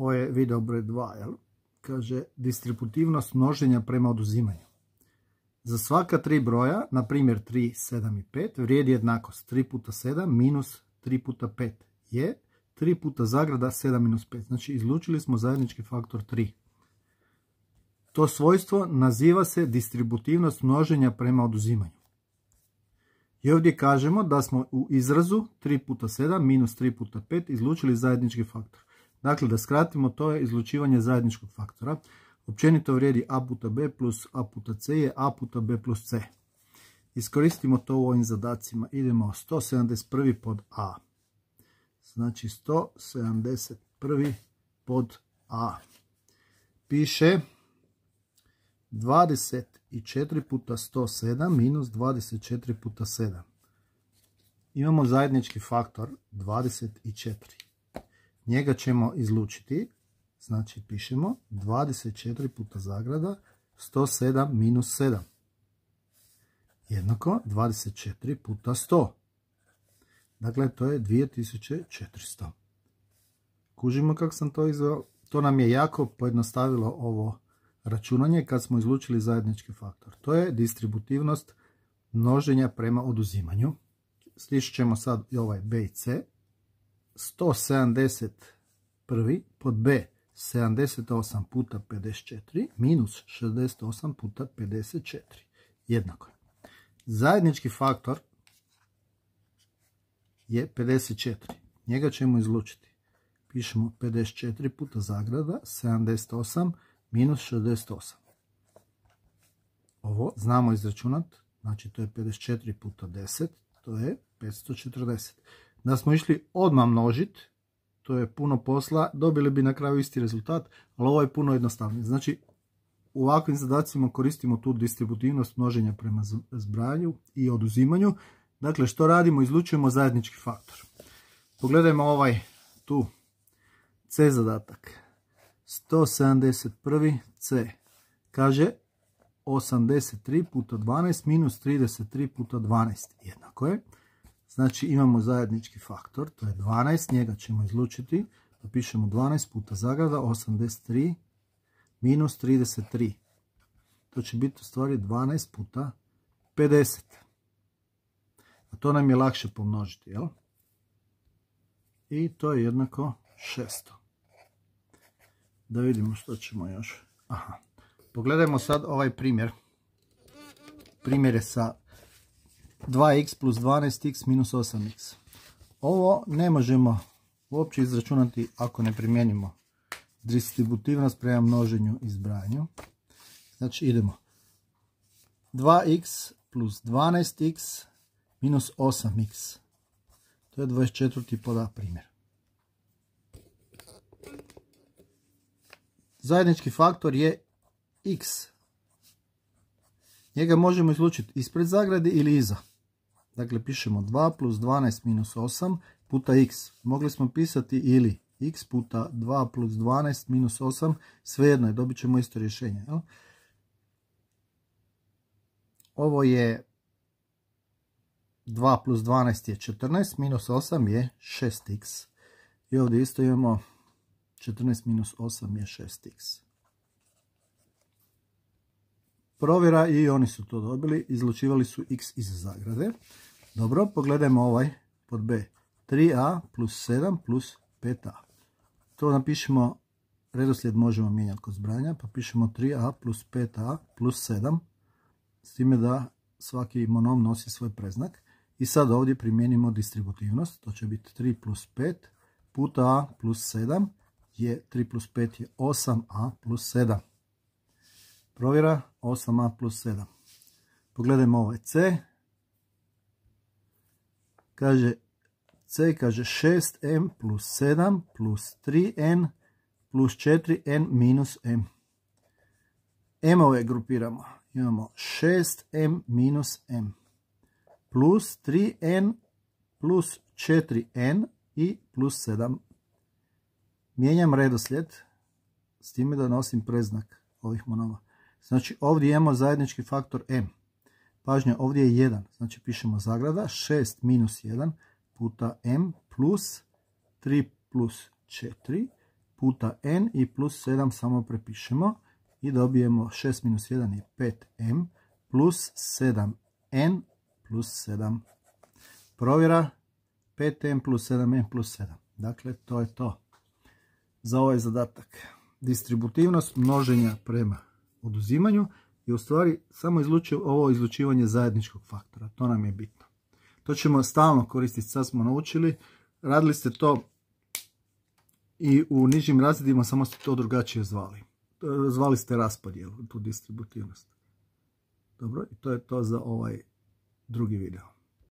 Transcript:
Ovo je video broj 2, jel? Kaže distributivnost množenja prema oduzimanju. Za svaka tri broja, na primjer 3, 7 i 5, vrijedi jednakost 3 puta 7 minus 3 puta 5 je 3 puta zagrada 7 minus 5. Znači izlučili smo zajednički faktor 3. To svojstvo naziva se distributivnost množenja prema oduzimanju. I ovdje kažemo da smo u izrazu 3 puta 7 minus 3 puta 5 izlučili zajednički faktor. Dakle, da skratimo, to je izlučivanje zajedničkog faktora. Općenito vrijedi a puta b plus a puta c je a puta b plus c. Iskoristimo to u ovim zadacima. Idemo 171. pod a. Znači 171. pod a. Piše 24 puta 107 minus 24 puta 7. Imamo zajednički faktor 24. Njega ćemo izlučiti. Znači pišemo 24 puta zagrada 107 minus 7. Jednako 24 puta 100. Dakle, to je 2400. Kužimo kako sam to izveo. To nam je jako pojednostavilo ovo računanje kad smo izlučili zajednički faktor. To je distributivnost množenja prema oduzimanju. Slišit ćemo sad i ovaj b i c. 171 pod b 78 puta 54 minus 68 puta 54. Jednako je. Zajednički faktor je 54. Njega ćemo izlučiti. Pišemo 54 puta zagrada 78 minus 68. Ovo znamo izračunat, znači to je 54 puta 10, to je 540. Da smo išli odmah množit, to je puno posla, dobili bi na kraju isti rezultat, ali ovo je puno jednostavnije. Znači, u ovakvim zadacima koristimo tu distributivnost množenja prema zbrajanju i oduzimanju. Dakle, što radimo? Izlučujemo zajednički faktor. Pogledajmo ovaj tu C zadatak. 171. C. Kaže 83 puta 12 minus 33 puta 12. Jednako je. Znači imamo zajednički faktor, to je 12, njega ćemo izlučiti. Pa pišemo 12 puta zagrada, 83 minus 33. To će biti u stvari 12 puta 50. A to nam je lakše pomnožiti, jel? I to je jednako 600. Da vidimo što ćemo još. Aha. Pogledajmo sad ovaj primjer. Primjer je sa 2x plus 12x minus 8x. Ovo ne možemo uopće izračunati ako ne primijenimo distributivnost prema množenju i zbrajanju. Znači idemo. 2x plus 12x minus 8x. To je 24. poda primjer. Zajednički faktor je x. Njega možemo izlučiti ispred zagrade ili iza. Dakle, pišemo 2 plus 12 minus 8 puta x. Mogli smo pisati ili x puta 2 plus 12 minus 8. Svejedno je, dobit ćemo isto rješenje. Ovo je 2 plus 12 je 14, minus 8 je 6x. I ovdje isto imamo 14 minus 8 je 6x. Provjera i oni su to dobili, izlučivali su x iz zagrade. Dobro, pogledajmo ovaj pod b. 3a plus 7 plus 5a. To napišemo, redoslijed možemo mijenjati kod zbranja, pa pišemo 3a plus 5a plus 7, s time da svaki monom nosi svoj preznak. I sad ovdje primijenimo distributivnost, to će biti 3 plus 5 puta a plus 7 je 3 plus 5 je 8a plus 7. Provjera 8a plus 7. Pogledajmo ovaj c. Kaže c kaže 6m plus 7 plus 3n plus 4n minus m. m-ove grupiramo. Imamo 6m minus m plus 3n plus 4n i plus 7. Mijenjam redoslijed s time da nosim preznak ovih monoma. Znači ovdje imamo zajednički faktor m. Pažnja, ovdje je 1, znači pišemo zagrada 6 minus 1 puta m plus 3 plus 4 puta n i plus 7 samo prepišemo i dobijemo 6 minus 1 je 5m plus 7n plus 7. Provjera 5m plus 7m plus 7. Dakle, to je to za ovaj zadatak. Distributivnost množenja prema oduzimanju je u stvari samo ovo izlučivanje zajedničkog faktora. To nam je bitno. To ćemo stalno koristiti, sad smo naučili. Radili ste to i u nižim razredima, samo ste to drugačije zvali. Zvali ste raspodjelu, tu distributivnost. Dobro, i to je to za ovaj drugi video.